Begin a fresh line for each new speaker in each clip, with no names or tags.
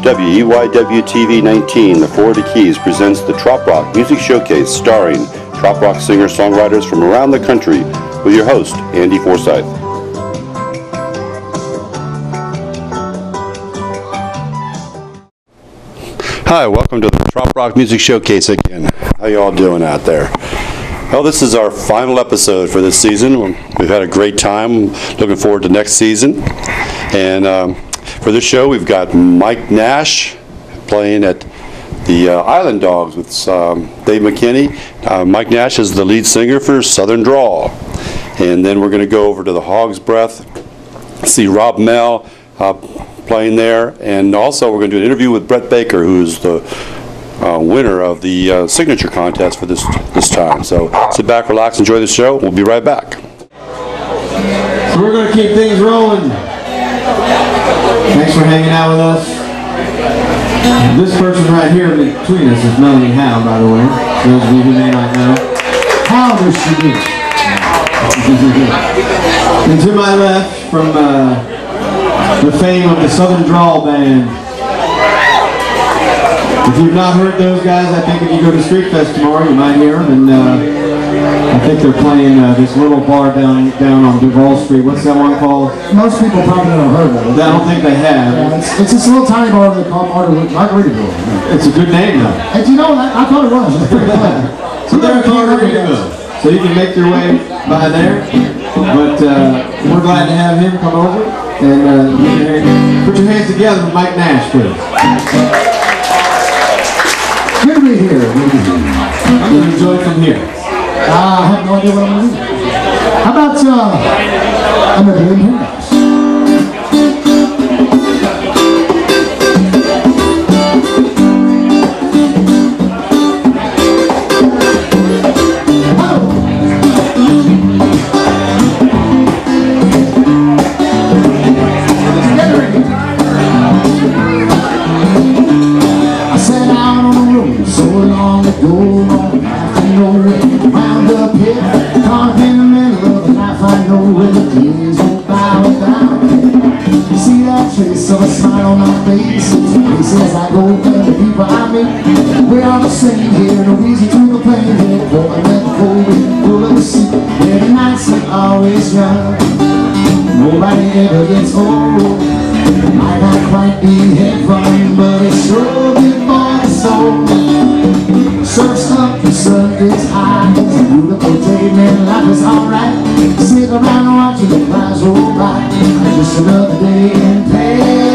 WEYW TV 19, the Florida Keys, presents the Trop Rock Music Showcase starring Trop Rock singer-songwriters from around the country with your host, Andy Forsyth. Hi, welcome to the Trop Rock Music Showcase again. How you all doing out there? Well, this is our final episode for this season. We've had a great time. Looking forward to next season. And um, for this show, we've got Mike Nash playing at the uh, Island Dogs with um, Dave McKinney. Uh, Mike Nash is the lead singer for Southern Drawl. And then we're going to go over to the Hog's Breath, see Rob Mell uh, playing there. And also, we're going to do an interview with Brett Baker, who's the uh, winner of the uh, signature contest for this this time. So sit back, relax, enjoy the show. We'll be right back.
So we're going to keep things rolling. Thanks for hanging out with us. This person right here between us is Melanie Howe, by the way. Those of you who may not know. How does she do? and to my left, from uh, the fame of the Southern Drawl Band. If you've not heard those guys, I think if you go to Street Fest tomorrow, you might hear them. And uh, I think they're playing uh, this little bar down down on Duval Street. What's that one called?
Most people probably don't heard of it.
I don't think they have.
Yeah, it's, it's this little tiny bar they call Margarita- Margaritaville.
It's a good name though.
And do you know, I, I thought it was. It's pretty clever.
So they're Margaritaville. So you can make your way by there. But uh, we're glad to have him come over. And uh, put your hand- put your hands together with Mike Nash, please.
Good to here. Good to be here.
I'm going to enjoy from here.
Uh, I have no idea what I'm going to do. How about, uh, I'm going to do road so long ago, long after nowhere. Face, places I go and the people I meet. We're all the same here, no reason to complain here. Let the cold wind pull up the seat, where the nights are always young. Nobody ever gets old. Might not quite be heaven, but it's sure good for the soul. Searched up the sun gets high. It's a beautiful day, man. Life is alright. Sit around watching the clouds roll by. Just another day in paradise.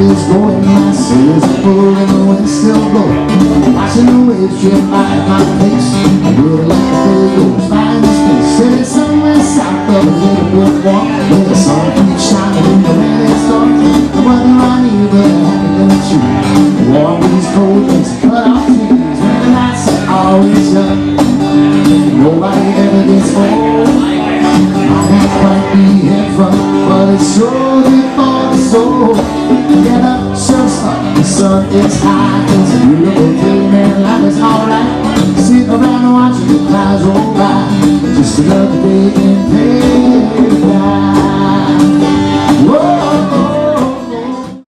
Is going. My sails are full and the wind's still blowing. Watching the waves drift by my face. Really like the way it goes by in this place. Sitting somewhere south of a little boardwalk where the sun keeps shining in the rain and storm. I wonder I need but I haven't done. The warm breeze, cold winds, cut off trees. When the nights are always young. Nobody is high. It's beautiful man, life is alright. Sit around and watch the clouds roll by. Just another day in paradise.